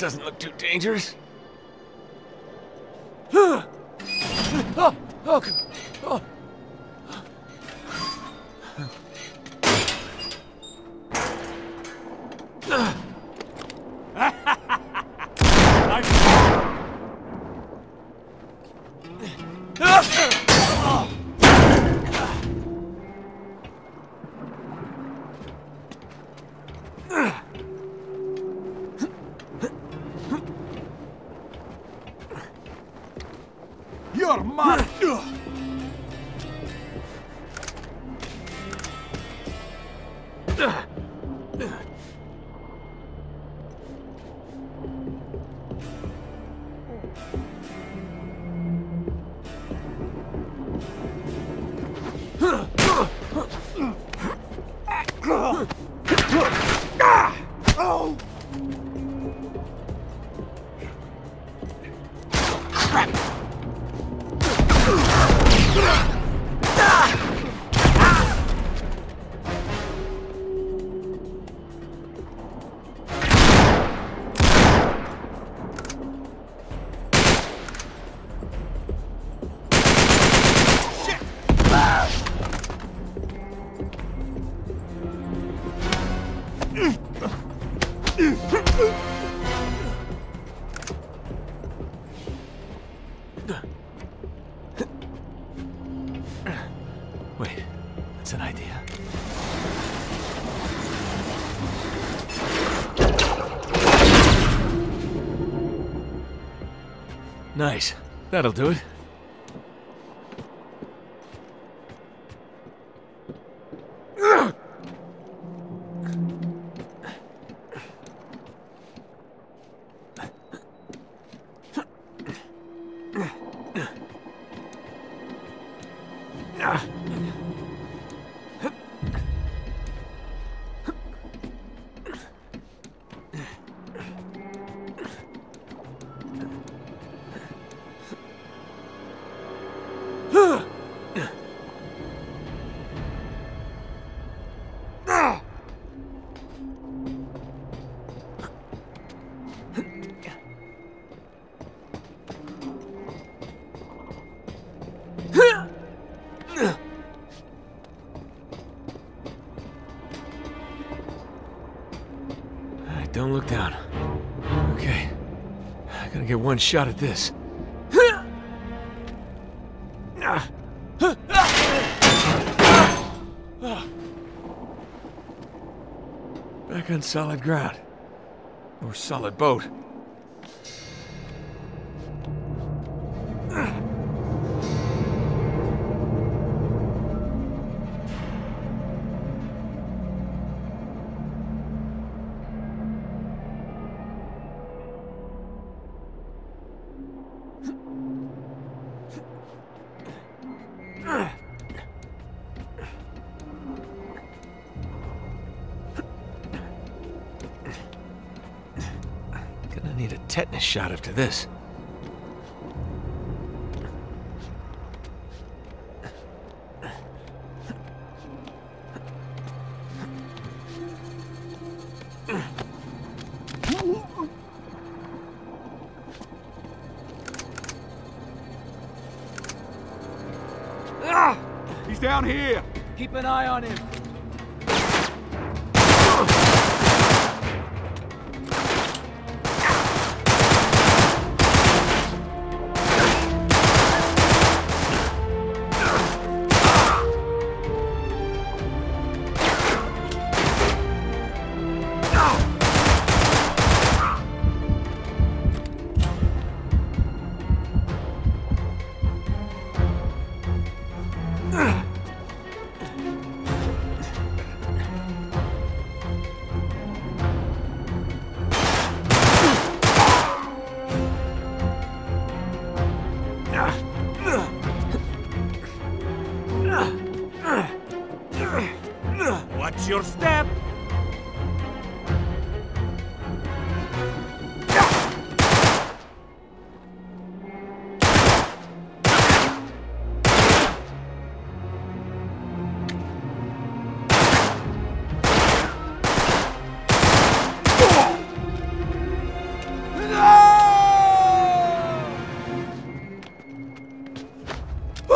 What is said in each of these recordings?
doesn't look too dangerous. oh, oh, oh. You're mine! Wait, Nice. That'll do it. one shot at this. Back on solid ground. Or solid boat. Tetanus shot after this. He's down here! Keep an eye on him.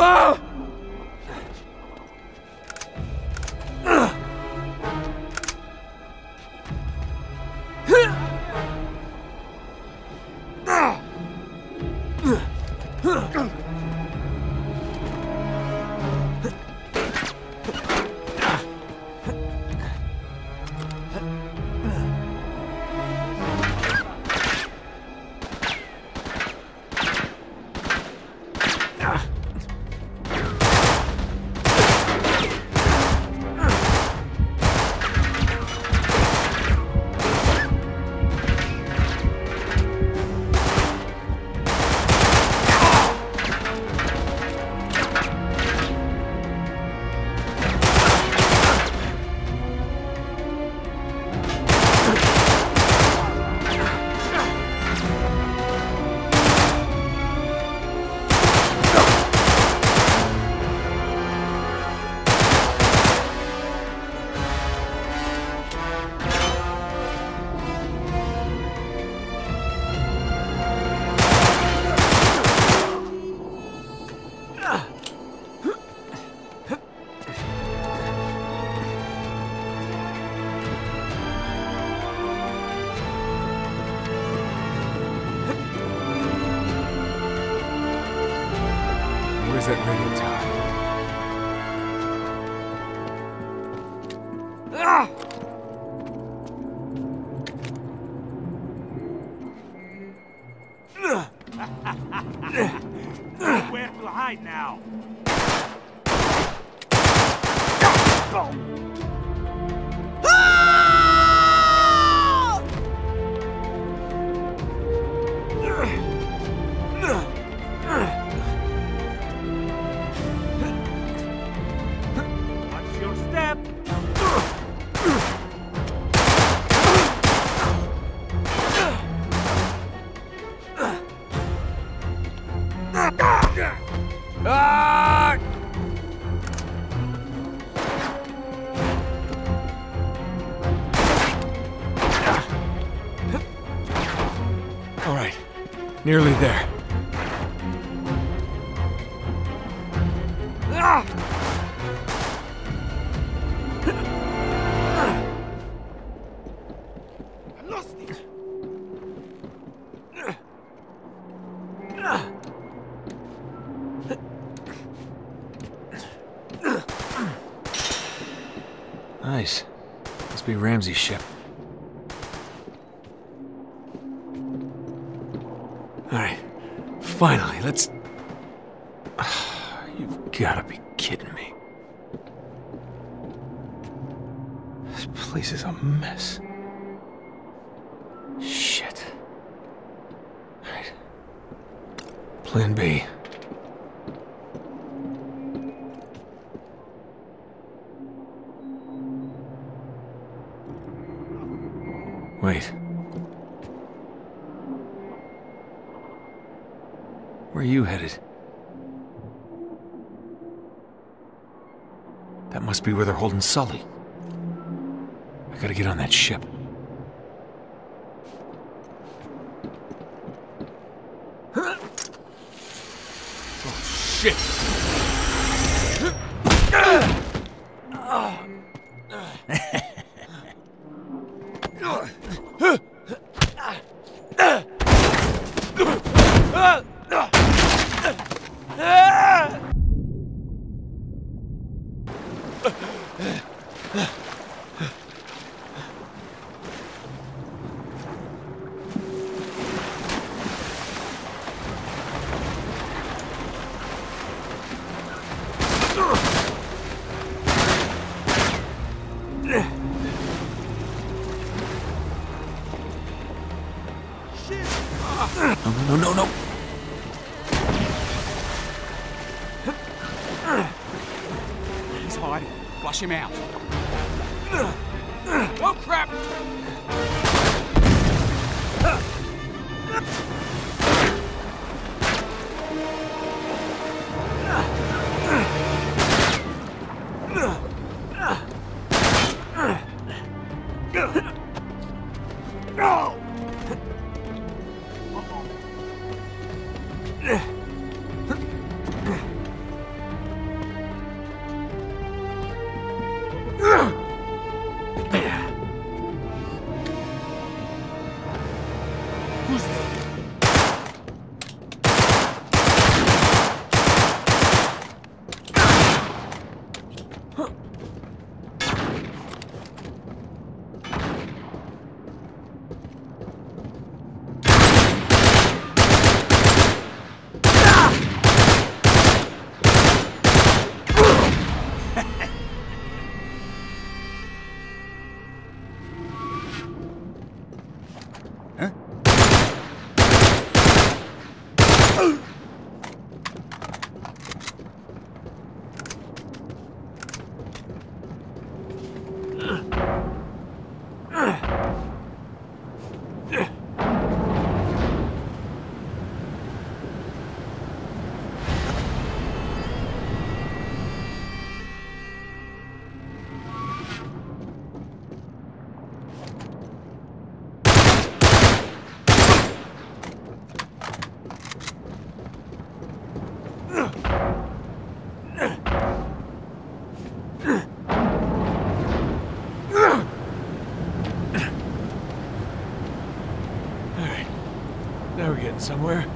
Ah! Where's that radio tower? Ah! All right, nearly there. Must be Rameses' ship. All right, finally, let's. You've gotta be kidding me. This place is a mess. Shit. All right. Plan B. Wait. Where are you headed? That must be where they're holding Sully. I gotta get on that ship. Oh, shit! wash him out. Oh, crap! Ugh! somewhere?